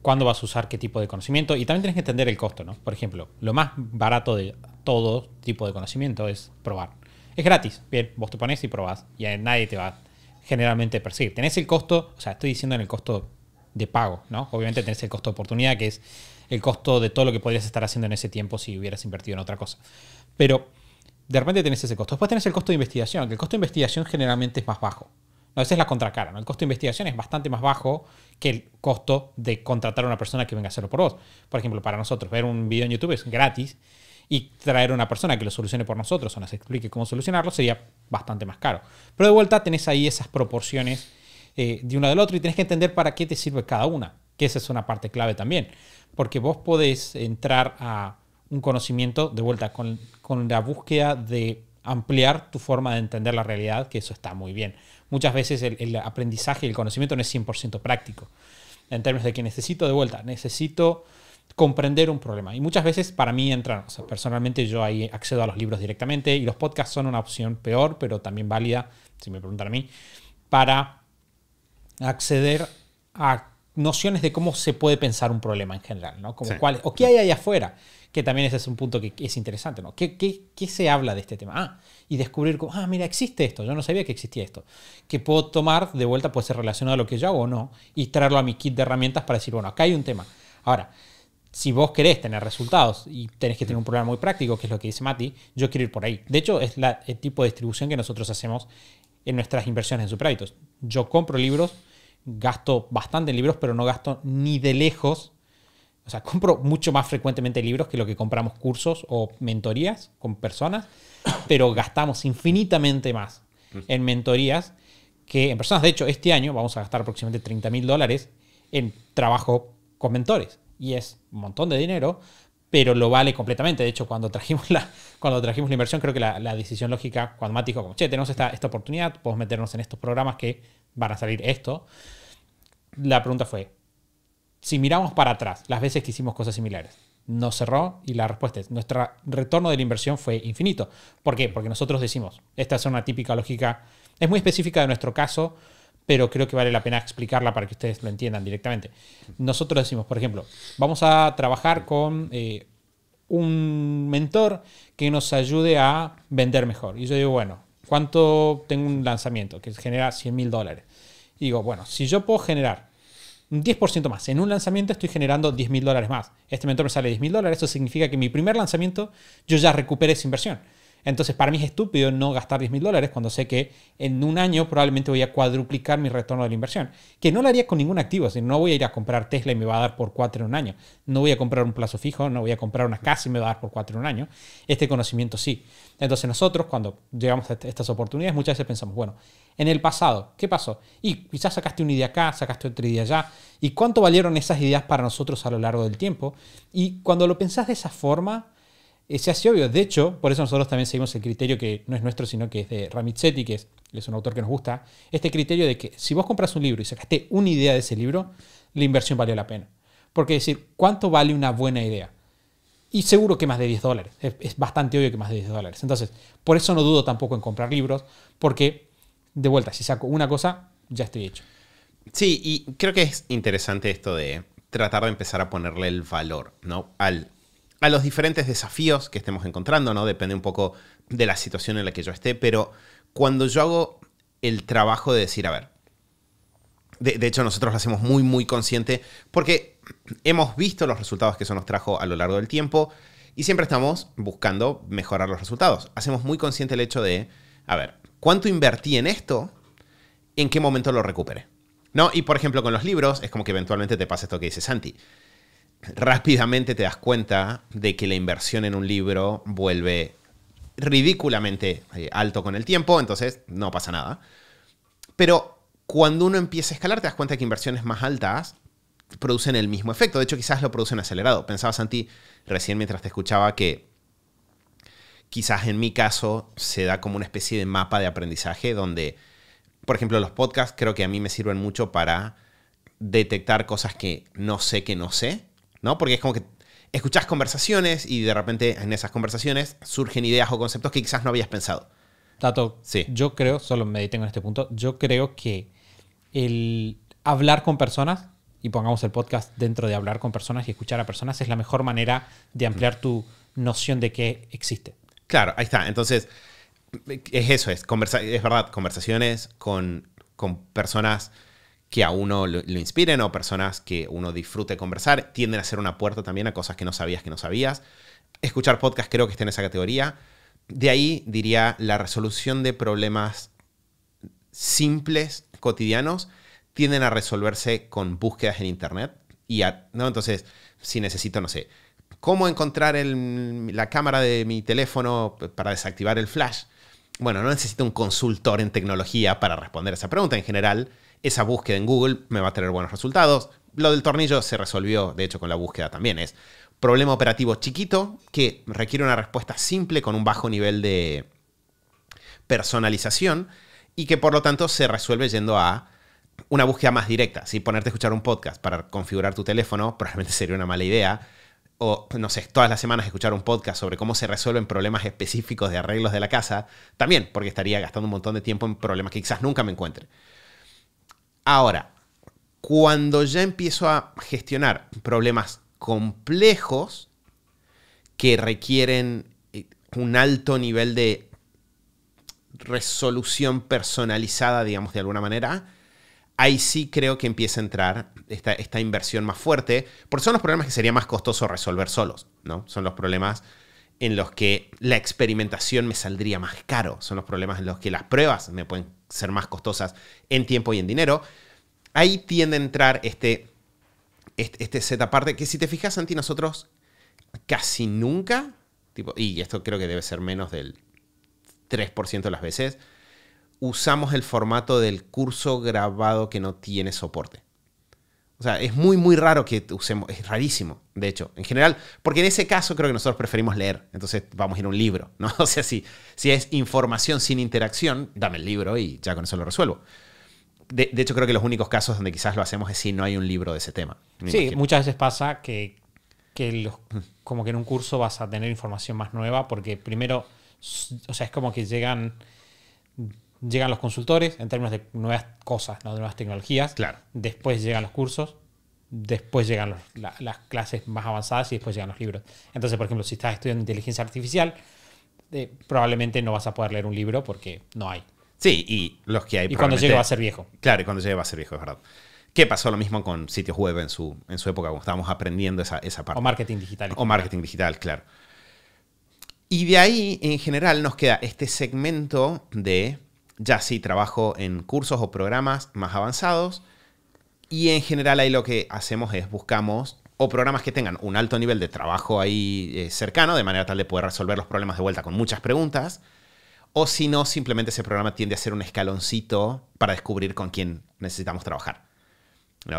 cuándo vas a usar qué tipo de conocimiento y también tenés que entender el costo, ¿no? Por ejemplo, lo más barato de todo tipo de conocimiento es probar. Es gratis, bien, vos te pones y probás y a nadie te va a generalmente perseguir. Tenés el costo, o sea, estoy diciendo en el costo de pago, ¿no? Obviamente tenés el costo de oportunidad, que es el costo de todo lo que podrías estar haciendo en ese tiempo si hubieras invertido en otra cosa. Pero de repente tenés ese costo. Después tenés el costo de investigación, que el costo de investigación generalmente es más bajo. No, esa es la contracara. ¿no? El costo de investigación es bastante más bajo que el costo de contratar a una persona que venga a hacerlo por vos. Por ejemplo, para nosotros, ver un video en YouTube es gratis y traer a una persona que lo solucione por nosotros o nos explique cómo solucionarlo sería bastante más caro. Pero de vuelta tenés ahí esas proporciones eh, de uno del otro y tenés que entender para qué te sirve cada una, que esa es una parte clave también. Porque vos podés entrar a un conocimiento de vuelta con, con la búsqueda de ampliar tu forma de entender la realidad, que eso está muy bien. Muchas veces el, el aprendizaje y el conocimiento no es 100% práctico. En términos de que necesito de vuelta, necesito comprender un problema. Y muchas veces para mí entran, o sea, personalmente yo ahí accedo a los libros directamente y los podcasts son una opción peor, pero también válida, si me preguntan a mí, para acceder a nociones de cómo se puede pensar un problema en general, ¿no? Como Sí. cuál, o qué hay ahí afuera, que también ese es un punto que es interesante, ¿no? ¿Qué, qué, qué se habla de este tema? Ah, y descubrir, como, ah, mira, existe esto, yo no sabía que existía esto, que puedo tomar de vuelta, puede ser relacionado a lo que yo hago o no, y traerlo a mi kit de herramientas para decir, bueno, acá hay un tema. Ahora, si vos querés tener resultados y tenés que tener un programa muy práctico, que es lo que dice Mati, yo quiero ir por ahí. De hecho, es la- el tipo de distribución que nosotros hacemos en nuestras inversiones en Superhábitos. Yo compro libros, gasto bastante en libros, pero no gasto ni de lejos. O sea, compro mucho más frecuentemente libros que lo que compramos cursos o mentorías con personas, pero gastamos infinitamente más en mentorías que en personas. De hecho, este año vamos a gastar aproximadamente 30 mil dólares en trabajo con mentores. Y es un montón de dinero, pero lo vale completamente. De hecho, cuando trajimos la, cuando trajimos la inversión, creo que la, la decisión lógica, cuando Mati dijo, como, che, tenemos esta, esta oportunidad, podemos meternos en estos programas que van a salir esto. La pregunta fue, si miramos para atrás, las veces que hicimos cosas similares, nos cerró y la respuesta es, nuestro retorno de la inversión fue infinito. ¿Por qué? Porque nosotros decimos, esta es una típica lógica, es muy específica de nuestro caso, pero creo que vale la pena explicarla para que ustedes lo entiendan directamente. Nosotros decimos, por ejemplo, vamos a trabajar con eh, un mentor que nos ayude a vender mejor. Y yo digo, bueno, ¿cuánto tengo un lanzamiento que genera 100 mil dólares? Y digo, bueno, si yo puedo generar un 10% más en un lanzamiento, estoy generando 10 mil dólares más. Este mentor me sale 10 mil dólares, eso significa que mi primer lanzamiento yo ya recuperé esa inversión. Entonces, para mí es estúpido no gastar 10 mil dólares cuando sé que en un año probablemente voy a cuadruplicar mi retorno de la inversión. Que no lo haría con ningún activo. Es decir, no voy a ir a comprar Tesla y me va a dar por 4 en un año. No voy a comprar un plazo fijo, no voy a comprar una casa y me va a dar por 4 en un año. Este conocimiento sí. Entonces, nosotros, cuando llegamos a estas oportunidades, muchas veces pensamos, bueno, en el pasado, ¿qué pasó? Y quizás sacaste una idea acá, sacaste otra idea allá. ¿Y cuánto valieron esas ideas para nosotros a lo largo del tiempo? Y cuando lo pensás de esa forma, se hace obvio. De hecho, por eso nosotros también seguimos el criterio que no es nuestro, sino que es de Ramizzetti, que es, es un autor que nos gusta. Este criterio de que si vos compras un libro y sacaste una idea de ese libro, la inversión valió la pena. Porque decir, ¿cuánto vale una buena idea? Y seguro que más de 10 dólares. Es, es bastante obvio que más de 10 dólares. Entonces, por eso no dudo tampoco en comprar libros, porque de vuelta, si saco una cosa, ya estoy hecho. Sí, y creo que es interesante esto de tratar de empezar a ponerle el valor, ¿no? Al, a los diferentes desafíos que estemos encontrando, ¿no? Depende un poco de la situación en la que yo esté, pero cuando yo hago el trabajo de decir, a ver, de, hecho nosotros lo hacemos muy, muy consciente porque hemos visto los resultados que eso nos trajo a lo largo del tiempo y siempre estamos buscando mejorar los resultados. Hacemos muy consciente el hecho de, a ver, ¿cuánto invertí en esto? ¿En qué momento lo recuperé? ¿No? Y por ejemplo, con los libros, es como que eventualmente te pasa esto que dice Santi. Rápidamente te das cuenta de que la inversión en un libro vuelve ridículamente eh, alto con el tiempo, entonces no pasa nada. Pero cuando uno empieza a escalar, te das cuenta que inversiones más altas producen el mismo efecto. De hecho, quizás lo producen acelerado. Pensaba, Santi, recién mientras te escuchaba, que quizás en mi caso se da como una especie de mapa de aprendizaje donde, por ejemplo, los podcasts creo que a mí me sirven mucho para detectar cosas que no sé que no sé, ¿no? Porque es como que escuchás conversaciones y de repente en esas conversaciones surgen ideas o conceptos que quizás no habías pensado. Tato, Sí. yo creo, solo me detengo en este punto, yo creo que el hablar con personas, y pongamos el podcast dentro de hablar con personas y escuchar a personas, es la mejor manera de ampliar tu noción de que existe. Claro, ahí está. Entonces, es eso, es, conversa es verdad, conversaciones con, con personas que a uno lo, inspiren o personas que uno disfrute conversar, tienden a ser una puerta también a cosas que no sabías que no sabías. Escuchar podcast creo que está en esa categoría. De ahí diría la resolución de problemas simples, cotidianos, tienden a resolverse con búsquedas en Internet. Y a- ¿no? Entonces, si necesito, no sé, cómo encontrar la cámara de mi teléfono para desactivar el flash. Bueno, no necesito un consultor en tecnología para responder esa pregunta. En general, esa búsqueda en Google me va a tener buenos resultados. Lo del tornillo se resolvió, de hecho, con la búsqueda también. Es problema operativo chiquito que requiere una respuesta simple con un bajo nivel de personalización y que por lo tanto se resuelve yendo a una búsqueda más directa. Si ponerte a escuchar un podcast para configurar tu teléfono probablemente sería una mala idea. O, no sé, todas las semanas escuchar un podcast sobre cómo se resuelven problemas específicos de arreglos de la casa, también, porque estaría gastando un montón de tiempo en problemas que quizás nunca me encuentre. Ahora, cuando ya empiezo a gestionar problemas complejos que requieren eh, un alto nivel de resolución personalizada, digamos de alguna manera, ahí sí creo que empieza a entrar esta, esta inversión más fuerte, porque son los problemas que sería más costoso resolver solos, ¿no? Son los problemas en los que la experimentación me saldría más caro, son los problemas en los que las pruebas me pueden ser más costosas en tiempo y en dinero. Ahí tiende a entrar este, este, este set aparte, que si te fijas, Santi, nosotros casi nunca, tipo, y esto creo que debe ser menos del 3% de las veces, usamos el formato del curso grabado que no tiene soporte. O sea, es muy, muy raro que usemos, es rarísimo, de hecho, en general, porque en ese caso creo que nosotros preferimos leer, entonces vamos a ir a un libro, ¿no? O sea, si, si es información sin interacción, dame el libro y ya con eso lo resuelvo. De, de hecho, creo que los únicos casos donde quizás lo hacemos es si no hay un libro de ese tema. Sí, imagino. muchas veces pasa que, que los- como que en un curso vas a tener información más nueva porque primero, o sea, es como que llegan, llegan los consultores en términos de nuevas cosas, ¿no? de nuevas tecnologías. Claro. Después llegan los cursos, después llegan los- la- las clases más avanzadas y después llegan los libros. Entonces, por ejemplo, si estás estudiando inteligencia artificial, eh, probablemente no vas a poder leer un libro porque no hay. Sí, y los que hay. Y cuando llegue va a ser viejo. Claro, y cuando llegue va a ser viejo, es verdad. ¿Qué pasó lo mismo con sitios web en su, en su época, cuando estábamos aprendiendo esa, esa parte? O marketing digital. O marketing digital, claro. Y de ahí, en general, nos queda este segmento de, ya sí, trabajo en cursos o programas más avanzados. Y en general ahí lo que hacemos es buscamos o programas que tengan un alto nivel de trabajo ahí eh, cercano, de manera tal de poder resolver los problemas de vuelta con muchas preguntas. O si no, simplemente ese programa tiende a ser un escaloncito para descubrir con quién necesitamos trabajar.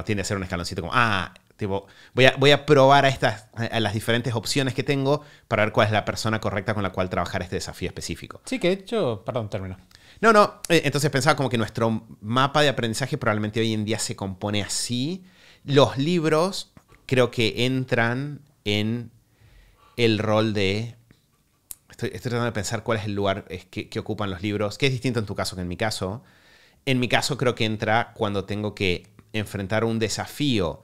Tiende a ser un escaloncito como, ah, tipo, voy a, voy a probar a, estas, a las diferentes opciones que tengo para ver cuál es la persona correcta con la cual trabajar este desafío específico. Sí, que de hecho, perdón, termino. No, no, eh, entonces pensaba como que nuestro mapa de aprendizaje probablemente hoy en día se compone así. Los libros creo que entran en el rol de... Estoy, tratando de pensar cuál es el lugar que ocupan los libros, que es distinto en tu caso que en mi caso. En mi caso creo que entra cuando tengo que enfrentar un desafío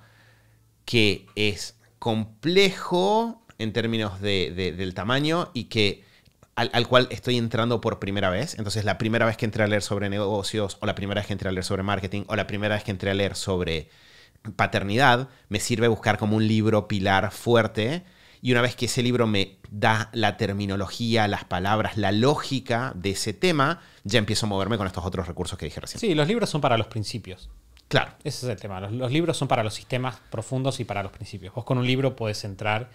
que es complejo en términos de- de- del tamaño y que al, al cual estoy entrando por primera vez. Entonces, la primera vez que entré a leer sobre negocios, o la primera vez que entré a leer sobre marketing, o la primera vez que entré a leer sobre paternidad, me sirve buscar como un libro pilar fuerte. Y una vez que ese libro me da la terminología, las palabras, la lógica de ese tema, ya empiezo a moverme con estos otros recursos que dije recién. Sí, los libros son para los principios. Claro. Ese es el tema. Los, los libros son para los sistemas profundos y para los principios. Vos con un libro puedes entrar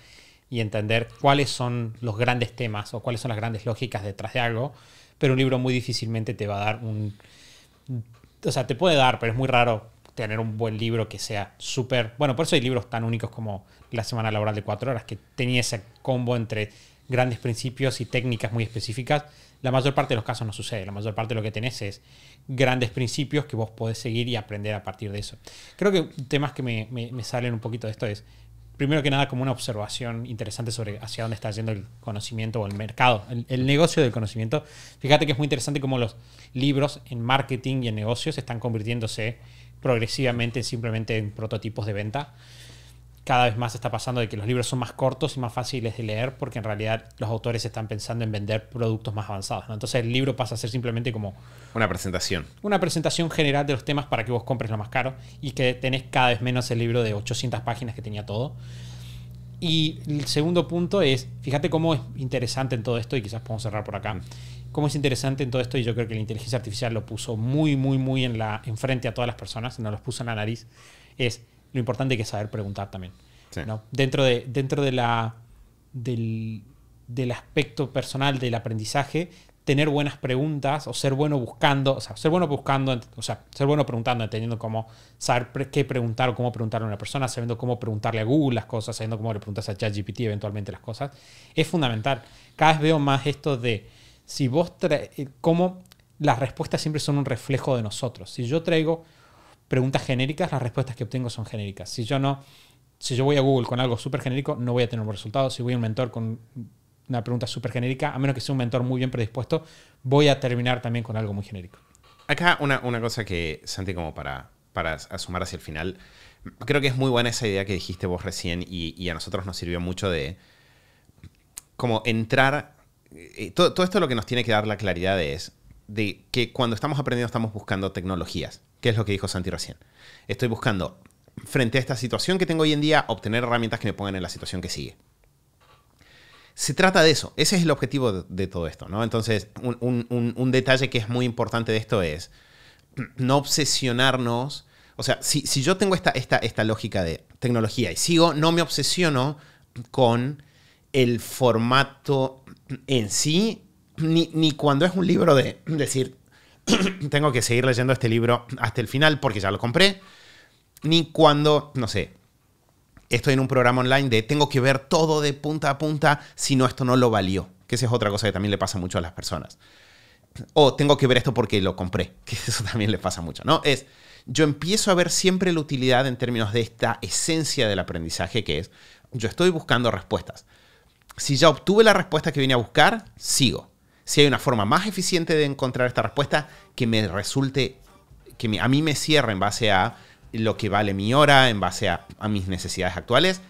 y entender cuáles son los grandes temas o cuáles son las grandes lógicas detrás de algo, pero un libro muy difícilmente te va a dar un... O sea, te puede dar, pero es muy raro tener un buen libro que sea súper... Bueno, por eso hay libros tan únicos como La Semana Laboral de Cuatro Horas, que tenía ese combo entre grandes principios y técnicas muy específicas. La mayor parte de los casos no sucede. La mayor parte de lo que tenés es grandes principios que vos podés seguir y aprender a partir de eso. Creo que temas que me, me- me salen un poquito de esto es, primero que nada, como una observación interesante sobre hacia dónde está yendo el conocimiento o el mercado, el, negocio del conocimiento. Fíjate que es muy interesante cómo los libros en marketing y en negocios están convirtiéndose progresivamente simplemente en prototipos de venta cada vez más está pasando de que los libros son más cortos y más fáciles de leer porque en realidad los autores están pensando en vender productos más avanzados. ¿no? Entonces el libro pasa a ser simplemente como Una presentación. una presentación general de los temas para que vos compres lo más caro y que tenés cada vez menos el libro de 800 páginas que tenía todo. Y el segundo punto es, fíjate cómo es interesante en todo esto, y quizás podemos cerrar por acá, cómo es interesante en todo esto, y yo creo que la inteligencia artificial lo puso muy, muy, muy en la enfrente a todas las personas, no los puso en la nariz, es lo importante que es saber preguntar también. Sí. ¿no? Dentro, de, dentro de la, del, del aspecto personal del aprendizaje, tener buenas preguntas o ser bueno buscando, o sea, ser bueno buscando, o sea, ser bueno preguntando, entendiendo cómo saber pre- qué preguntar o cómo preguntarle a una persona, sabiendo cómo preguntarle a Google las cosas, sabiendo cómo le preguntas a ChatGPT eventualmente las cosas, es fundamental. Cada vez veo más esto de si vos eh, cómo las respuestas siempre son un reflejo de nosotros. Si yo traigo preguntas genéricas, las respuestas que obtengo son genéricas. Si yo no, si yo voy a Google con algo súper genérico, no voy a tener buenos resultados. Si voy a un mentor con una pregunta súper genérica, a menos que sea un mentor muy bien predispuesto, voy a terminar también con algo muy genérico. Acá una, una cosa que, Santi, como para, para asumar hacia el final, creo que es muy buena esa idea que dijiste vos recién y, y a nosotros nos sirvió mucho de como entrar, eh, todo, todo esto lo que nos tiene que dar la claridad es de que cuando estamos aprendiendo estamos buscando tecnologías, que es lo que dijo Santi recién. Estoy buscando, frente a esta situación que tengo hoy en día, obtener herramientas que me pongan en la situación que sigue. Se trata de eso, ese es el objetivo de, todo esto, ¿no? Entonces, un, un- un- un detalle que es muy importante de esto es no obsesionarnos. O sea, si, si yo tengo esta, esta, esta lógica de tecnología y sigo, no me obsesiono con el formato en sí, ni, ni cuando es un libro de decir, tengo que seguir leyendo este libro hasta el final porque ya lo compré, ni cuando, no sé, estoy en un programa online de tengo que ver todo de punta a punta, si no, esto no lo valió. Que esa es otra cosa que también le pasa mucho a las personas. O tengo que ver esto porque lo compré, que eso también le pasa mucho, ¿no? Es, yo empiezo a ver siempre la utilidad en términos de esta esencia del aprendizaje que es, yo estoy buscando respuestas. Si ya obtuve la respuesta que vine a buscar, sigo. Si hay una forma más eficiente de encontrar esta respuesta que me resulte, que a mí me cierre en base a lo que vale mi hora, en base a, mis necesidades actuales,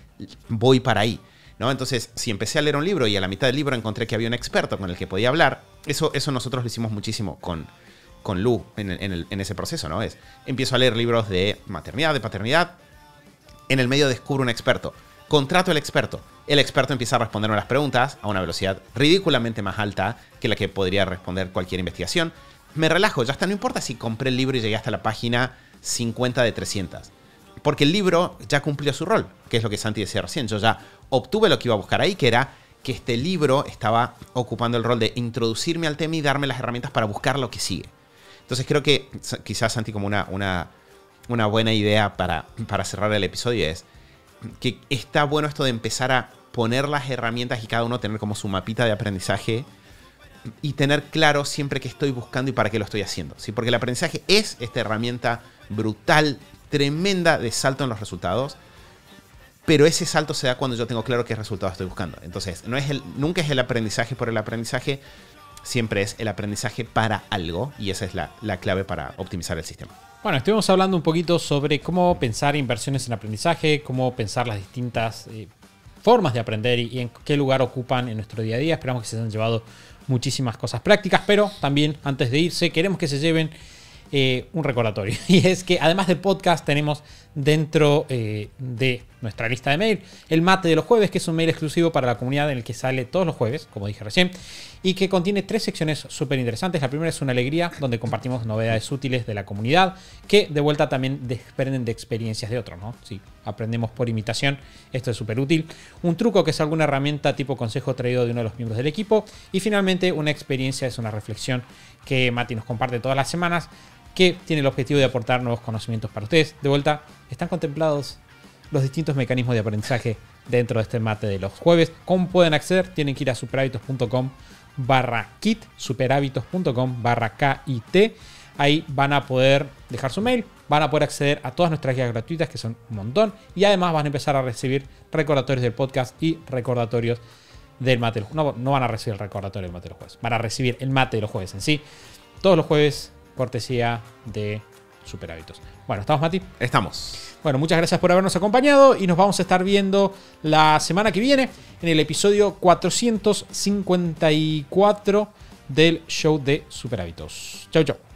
voy para ahí. ¿no? Entonces, si empecé a leer un libro y a la mitad del libro encontré que había un experto con el que podía hablar, eso, eso nosotros lo hicimos muchísimo con, con Lu en, en el- en ese proceso, ¿no? Es, empiezo a leer libros de maternidad, de paternidad, en el medio descubro un experto. Contrato al experto. El experto empieza a responderme las preguntas a una velocidad ridículamente más alta que la que podría responder cualquier investigación. Me relajo, ya está, no importa si compré el libro y llegué hasta la página 50 de 300. Porque el libro ya cumplió su rol, que es lo que Santi decía recién. Yo ya obtuve lo que iba a buscar ahí, que era que este libro estaba ocupando el rol de introducirme al tema y darme las herramientas para buscar lo que sigue. Entonces creo que quizás Santi como una, una, una buena idea para, para cerrar el episodio es que está bueno esto de empezar a poner las herramientas y cada uno tener como su mapita de aprendizaje y tener claro siempre qué estoy buscando y para qué lo estoy haciendo. ¿sí? Porque el aprendizaje es esta herramienta brutal, tremenda de salto en los resultados. Pero ese salto se da cuando yo tengo claro qué resultado estoy buscando. Entonces, no es nunca es el aprendizaje por el aprendizaje, siempre es el aprendizaje para algo. Y esa es la clave para optimizar el sistema. Bueno, estuvimos hablando un poquito sobre cómo pensar inversiones en aprendizaje, cómo pensar las distintas eh, formas de aprender y, y en qué lugar ocupan en nuestro día a día. Esperamos que se hayan llevado muchísimas cosas prácticas, pero también antes de irse queremos que se lleven eh, un recordatorio. Y es que además del podcast tenemos dentro eh, de nuestra lista de mail el mate de los jueves, que es un mail exclusivo para la comunidad en el que sale todos los jueves, como dije recién, y que contiene tres secciones súper interesantes. La primera es una alegría, donde compartimos novedades útiles de la comunidad, que de vuelta también desprenden de experiencias de otros, ¿no? Si aprendemos por imitación, esto es súper útil. Un truco que es alguna herramienta tipo consejo traído de uno de los miembros del equipo. Y finalmente una experiencia, es una reflexión que Mati nos comparte todas las semanas, que tiene el objetivo de aportar nuevos conocimientos para ustedes. De vuelta, están contemplados los distintos mecanismos de aprendizaje dentro de este mate de los jueves. ¿Cómo pueden acceder? Tienen que ir a superhábitos.com barra kit, superhábitos.com barra KIT. Ahí van a poder dejar su mail, van a poder acceder a todas nuestras guías gratuitas, que son un montón, y además van a empezar a recibir recordatorios del podcast y recordatorios del mate. de los- No, no van a recibir el recordatorio del mate de los jueves, van a recibir el mate de los jueves en sí. Todos los jueves, cortesía de Super Hábitos. Bueno, ¿estamos, Mati? Estamos. Bueno, muchas gracias por habernos acompañado y nos vamos a estar viendo la semana que viene en el episodio 454 del show de Super Hábitos. Chau, chau.